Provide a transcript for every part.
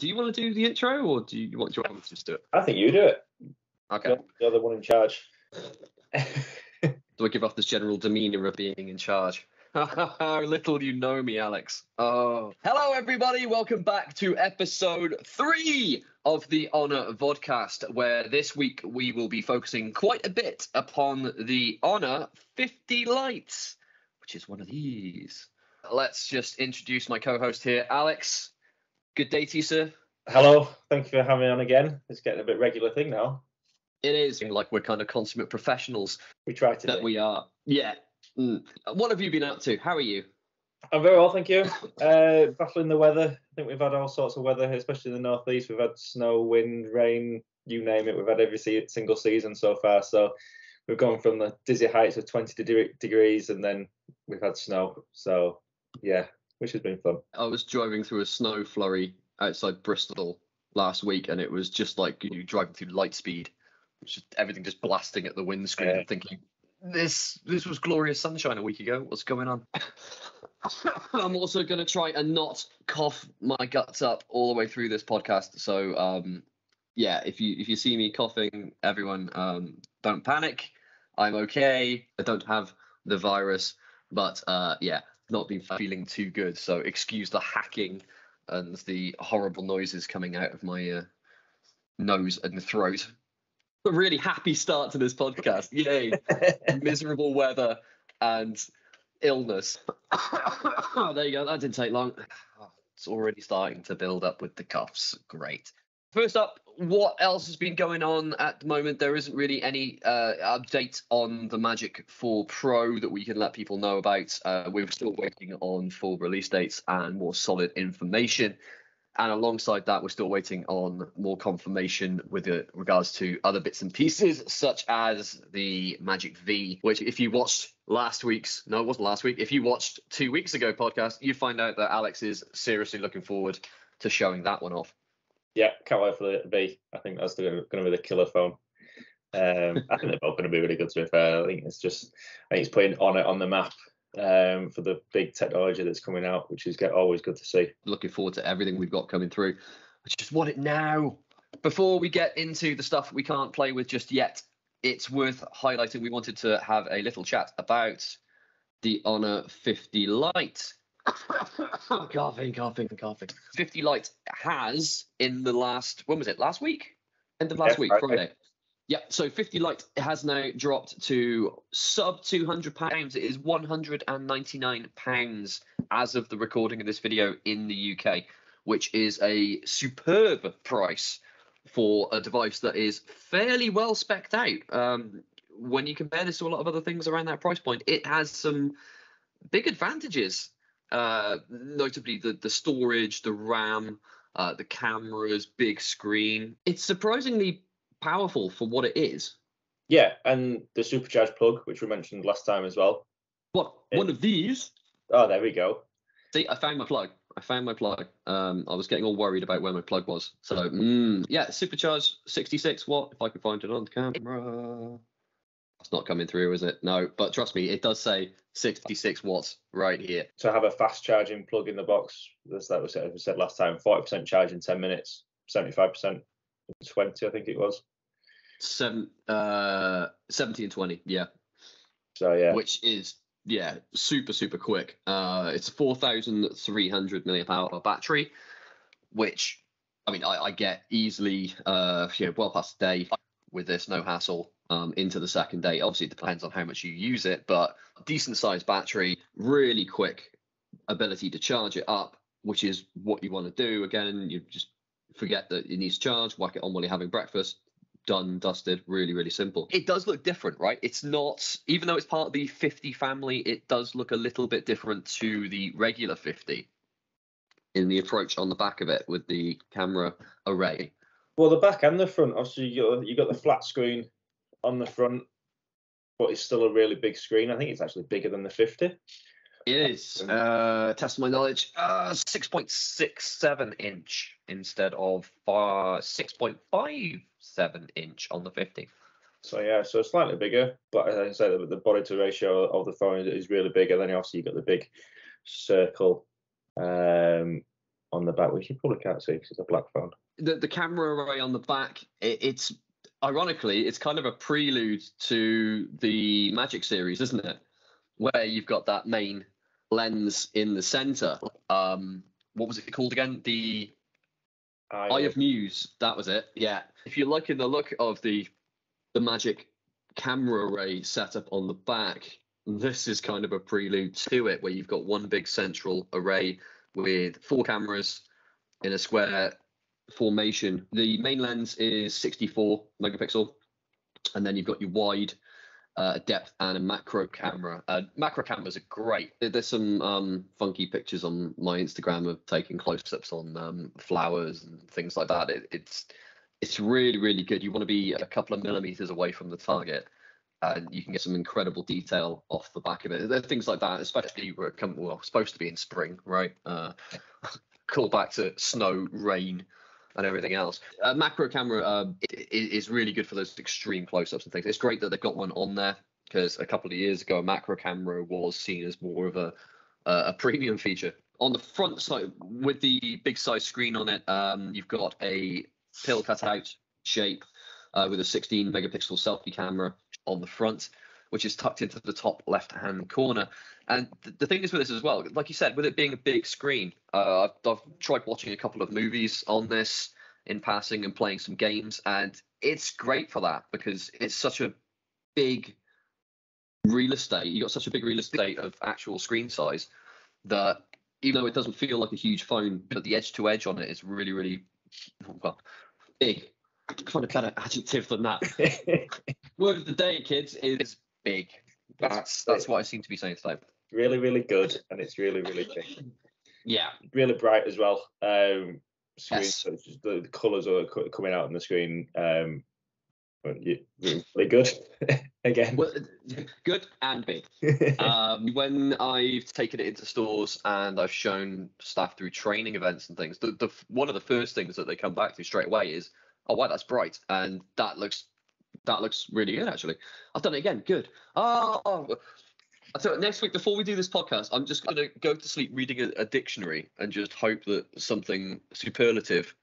do you want to do the intro or do you want, do you want me to just do it? I think you do it. Okay. You're, the one in charge. Do I give off this general demeanor of being in charge? How little you know me, Alex. Oh. Hello, everybody. Welcome back to episode three of the Honor Vodcast, where this week we will be focusing quite a bit upon the Honor 50 Lights, which is one of these. Let's just introduce my co host here, Alex. Good day to you, sir. Hello. Thank you for having me on again. It's getting a bit regular thing now. It is like we're kind of consummate professionals We try to. that we are. Yeah. Mm. What have you been up to? How are you? I'm very well, thank you. Uh, battling the weather. I think we've had all sorts of weather, especially in the northeast. We've had snow, wind, rain, you name it. We've had every se- single season so far. So we've gone from the dizzy heights of 20 de- degrees, and then we've had snow. So yeah, which has been fun. I was driving through a snow flurry outside Bristol last week, and it was just like you driving through light speed. Just everything just blasting at the windscreen. Yeah. and thinking, this this was glorious sunshine a week ago. What's going on? I'm also going to try and not cough my guts up all the way through this podcast. So um, yeah, if you if you see me coughing, everyone um, don't panic. I'm okay. I don't have the virus, but uh, yeah, not been feeling too good. So excuse the hacking and the horrible noises coming out of my uh, nose and throat. A really happy start to this podcast. Yay! Miserable weather and illness. there you go. That didn't take long. It's already starting to build up with the cuffs. Great. First up, what else has been going on at the moment? There isn't really any uh, update on the Magic 4 Pro that we can let people know about. Uh, we're still waiting on full release dates and more solid information. And alongside that, we're still waiting on more confirmation with regards to other bits and pieces, such as the Magic V, which, if you watched last week's, no, it wasn't last week, if you watched two weeks ago podcast, you find out that Alex is seriously looking forward to showing that one off. Yeah, can't wait for the. I think that's going to be the killer phone. Um, I think they're both going to be really good. To be fair, I think it's just I think it's putting on it on the map um, for the big technology that's coming out, which is get, always good to see. looking forward to everything we've got coming through. I just want it now. Before we get into the stuff we can't play with just yet, it's worth highlighting. We wanted to have a little chat about the Honor 50 Lite. Coughing, coughing, coughing. 50 Lite has in the last, when was it? Last week? End of last Yeah, week, Friday. Friday. Yeah, so 50 Lite has now dropped to sub 200 pounds. It is 199 pounds as of the recording of this video in the UK, which is a superb price for a device that is fairly well specced out. Um, when you compare this to a lot of other things around that price point, it has some big advantages, uh, notably the, the storage, the RAM, uh, the cameras, big screen. It's surprisingly powerful for what it is. Yeah, and the supercharged plug, which we mentioned last time as well. What It- one of these? Oh, there we go. See, I found my plug. I found my plug. Um, I was getting all worried about where my plug was. So, mm, yeah, supercharged 66 watt. If I could find it on the camera, it's not coming through, is it? No, but trust me, it does say 66 watts right here. To have a fast charging plug in the box, as that was as we said last time, 40% charge in 10 minutes, 75% in 20, I think it was. Seven, uh, 70 and 20. Yeah. So yeah, which is yeah super super quick uh it's a 4300 milliamp hour battery which i mean I, I get easily uh you know well past a day with this no hassle um into the second day obviously it depends on how much you use it but decent sized battery really quick ability to charge it up which is what you want to do again you just forget that it needs charge whack it on while you're having breakfast done, dusted, really, really simple. It does look different, right? It's not, even though it's part of the 50 family, it does look a little bit different to the regular 50 in the approach on the back of it with the camera array. well, the back and the front, obviously, you you got the flat screen on the front, but it's still a really big screen. I think it's actually bigger than the 50. It is, uh, test my knowledge, uh, 6.67 inch instead of uh, 6.57 inch on the 50. So yeah, so slightly bigger, but as I said, the, the body to ratio of the phone is, is really big, and then obviously you've got the big circle um, on the back, which you probably can't see because it's a black phone. The the camera array on the back, it, it's ironically, it's kind of a prelude to the Magic series, isn't it? Where you've got that main lens in the center. Um, what was it called again? The I, Eye of Muse. That was it. Yeah. If you're liking the look of the the Magic camera array setup on the back, this is kind of a prelude to it, where you've got one big central array with four cameras in a square formation. The main lens is 64 megapixel, and then you've got your wide, uh, depth, and a macro camera. Uh, macro cameras are great. There's some um, funky pictures on my Instagram of taking close-ups on um, flowers and things like that. It, it's it's really really good. You want to be a couple of millimeters away from the target. And you can get some incredible detail off the back of it. There are things like that, especially we're well, supposed to be in spring, right? Uh, call back to snow, rain, and everything else. A macro camera um, is really good for those extreme close-ups and things. It's great that they've got one on there because a couple of years ago, a macro camera was seen as more of a uh, a premium feature. On the front side, with the big size screen on it, um, you've got a pill cutout shape uh, with a 16 megapixel selfie camera on the front, which is tucked into the top left-hand corner. And th- the thing is with this as well, like you said, with it being a big screen, uh, I've, I've tried watching a couple of movies on this in passing and playing some games, and it's great for that because it's such a big real estate. You got such a big real estate of actual screen size that even though it doesn't feel like a huge phone, but the edge to edge on it is really, really well big. Find a better adjective than that. Word of the day, kids, is big. That's that's what I seem to be saying today. really, really good, and it's really, really big. Yeah, really bright as well. Um, screen, Yes. so just the, the colours are co- coming out on the screen. Um, really good. Again, well, good and big. um, when I've taken it into stores and I've shown staff through training events and things, the, the one of the first things that they come back to straight away is, "Oh wow, that's bright," and that looks that looks really good actually. I've done it again, good. Oh. I next week before we do this podcast, I'm just gonna go to sleep reading a, a dictionary and just hope that something superlative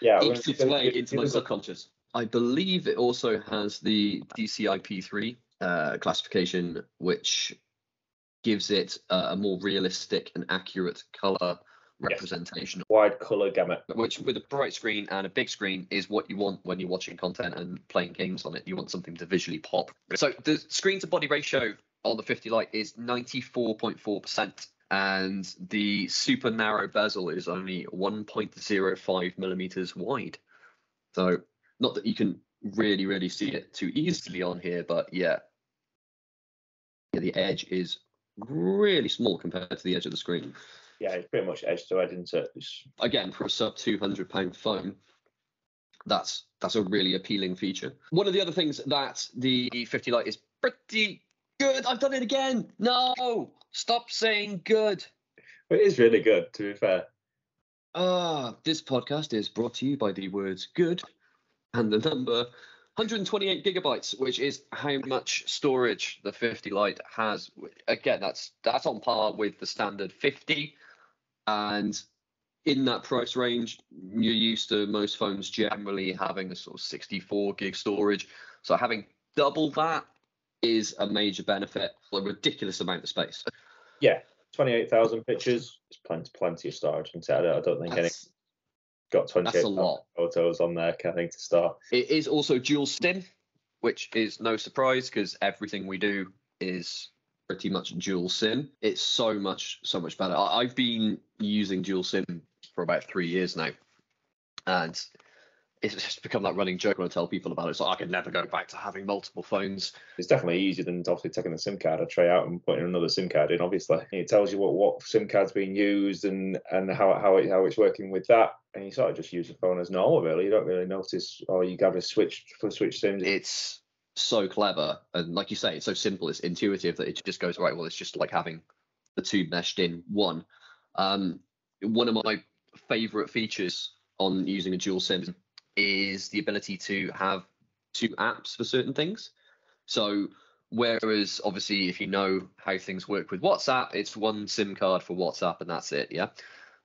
yeah, eats its way it- into it my a- subconscious. I believe it also has the DCI-P3 uh, classification, which gives it uh, a more realistic and accurate color representation. wide colour gamut. Which, with a bright screen and a big screen, is what you want when you're watching content and playing games on it. You want something to visually pop. So the screen to body ratio on the 50 Lite is 94.4%, and the super narrow bezel is only 1.05 millimeters wide. So not that you can really, really see it too easily on here, but yeah, yeah, the edge is really small compared to the edge of the screen. Yeah, it's pretty much edge to edge, isn't it? It's, Again, for a sub 200 pound phone, that's that's a really appealing feature. One of the other things that the 50 Lite is pretty good. I've done it again. No, stop saying good. it is really good, to be fair. Ah, this podcast is brought to you by the words good and the number 128 gigabytes, which is how much storage the 50 Lite has. Again, that's that's on par with the standard 50, and in that price range, you're used to most phones generally having a sort of 64 gig storage. So having double that is a major benefit for a ridiculous amount of space. Yeah, 28,000 pictures. It's plenty, plenty of storage. And I don't, I don't think any got that's a 28,000 photos on there, of thing to start. It is also dual SIM, which is no surprise because everything we do is pretty much dual SIM. It's so much, so much better. I- I've been using dual SIM for about three years now, and it's just become that running joke when I tell people about it. So I can never go back to having multiple phones. It's definitely easier than obviously taking the SIM card, a tray out and putting another SIM card in. Obviously, it tells you what, what SIM card's being used and and how how it, how it's working with that, and you sort of just use the phone as normal. Really, you don't really notice. Oh, you got to switch for switch SIMs. It's so clever, and like you say, it's so simple. It's intuitive that it just goes right. Well, it's just like having the two meshed in one. Um, one of my favorite features on using a dual SIM is the ability to have two apps for certain things. So whereas obviously if you know how things work with WhatsApp, it's one SIM card for WhatsApp and that's it, yeah.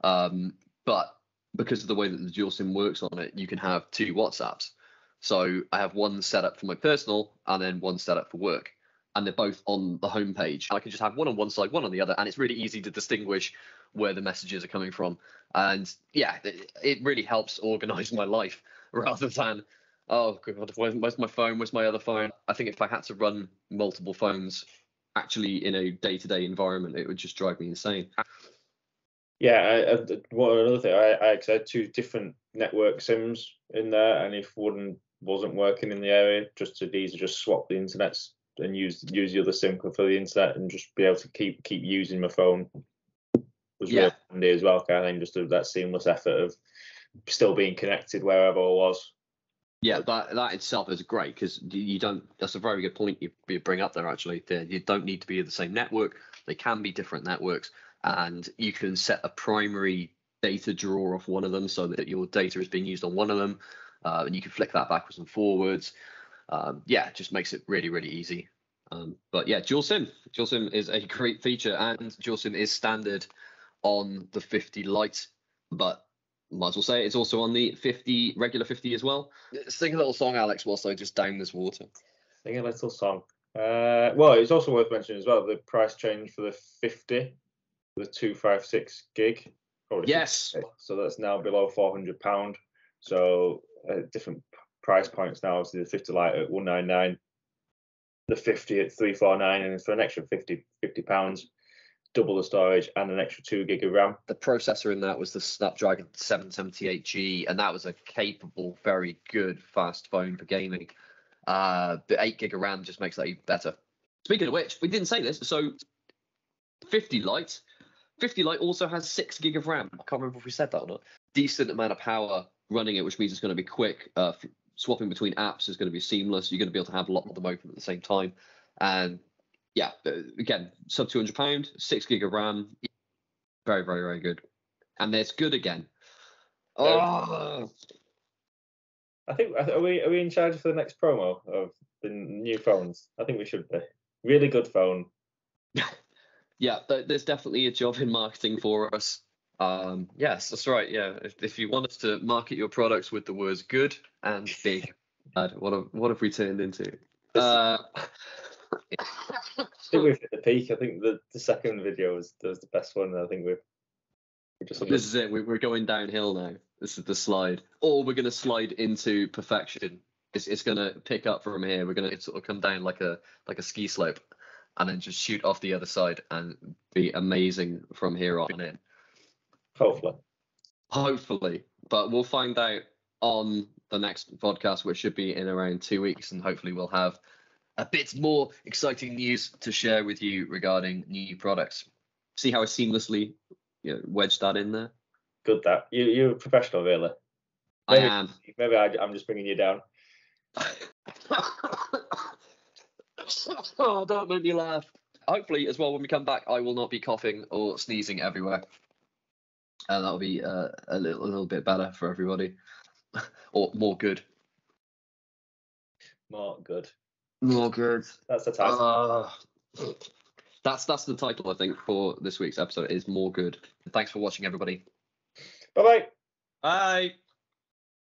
Um, but because of the way that the dual SIM works on it, you can have two WhatsApps. So I have one set up for my personal and then one set up for work. And they're both on the homepage. I can just have one on one side, one on the other, and it's really easy to distinguish where the messages are coming from. And yeah, it, it really helps organize my life rather than, oh god, where's, my phone? Where's my other phone? I think if I had to run multiple phones actually in a day-to-day environment, it would just drive me insane. Yeah, I, I, one another thing, I, I actually had two different network sims in there, and if one wasn't working in the area, just to easy just swap the internet and use use the other sim card for the internet and just be able to keep keep using my phone was Yeah. really handy as well. Kind of just that seamless effort of still being connected wherever I was. Yeah, that that itself is great because you don't. That's a very good point you, you bring up there. Actually, They- you don't need to be in the same network. They can be different networks, and you can set a primary data drawer off one of them so that your data is being used on one of them, uh, and you can flick that backwards and forwards. Um, yeah, just makes it really really easy. Um, but yeah, dual SIM, dual SIM is a great feature, and dual SIM is standard on the 50 Lite, but might as well say it's also on the 50 regular 50 as well. Sing a little song, Alex, whilst I just down this water. Sing a little song. Uh, well, it's also worth mentioning as well the price change for the 50, the 256 gig. Yes. 50, So that's now below 400 pound. So uh, different price points now. Obviously, the 50 Lite at 199, the 50 at 349, and for an extra 50 50 pounds, double the storage and an extra two gig of RAM. The processor in that was the Snapdragon 778G, and that was a capable, very good, fast phone for gaming. Uh, the 8 gig of RAM just makes that even better. Speaking of which, we didn't say this. So 50 Lite. 50 Lite also has 6 gig of RAM. I can't remember if we said that or not. Decent amount of power running it, which means it's going to be quick. Uh, swapping between apps is going to be seamless. You're going to be able to have a lot of them open at the same time. And yeah, again, sub 200 pound, 6 gig of RAM. Very, very, very good. And there's good again. Oh, I think are we are we in charge for the next promo of the new phones? I think we should be. Really good phone. yeah, th- there's definitely a job in marketing for us. Um, yes, that's right. Yeah, if, if you want us to market your products with the words good and big, bad, what have, what have we turned into? Uh, I think we've hit the peak. I think the, the second video was, was the best one. I think we've we just this is it. We- We're going downhill now. This is the slide, or we're going to slide into perfection. It's, it's going to pick up from here. We're going to sort of come down like a like a ski slope, and then just shoot off the other side and be amazing from here on in. Hopefully. Hopefully, but we'll find out on the next podcast, which should be in around two weeks, and hopefully we'll have a bit more exciting news to share with you regarding new products. See how I seamlessly you know, wedged that in there. Good that you you're a professional really. I Maybe- am. Maybe I, I'm just bringing you down. oh, don't make me laugh. Hopefully, as well, when we come back, I will not be coughing or sneezing everywhere. And that'll be uh, a, little, a little bit better for everybody. or more good. More good. More good. That's the title. Uh, that's that's the title I think for this week's episode is more good. Thanks for watching everybody. bye bye. Bye.